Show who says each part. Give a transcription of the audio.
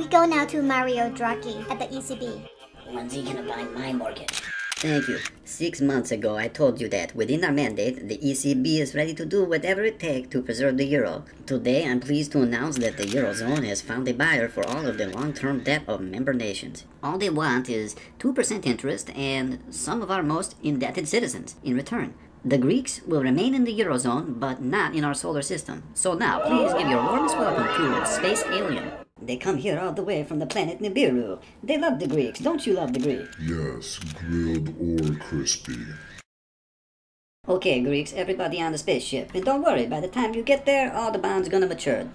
Speaker 1: We go now to Mario Draghi at the ECB.
Speaker 2: When's he gonna buy my mortgage?
Speaker 3: Thank you. Six months ago, I told you that within our mandate, the ECB is ready to do whatever it takes to preserve the euro. Today, I'm pleased to announce that the eurozone has found a buyer for all of the long-term debt of member nations. All they want is 2% interest and some of our most indebted citizens in return. The Greeks will remain in the eurozone, but not in our solar system. So now, please give your warmest welcome to Space Alien. They come here all the way from the planet Nibiru. They love the Greeks. Don't you love the Greeks?
Speaker 4: Yes, grilled or crispy.
Speaker 3: Okay, Greeks, everybody on the spaceship. And don't worry, by the time you get there, all the bombs gonna mature.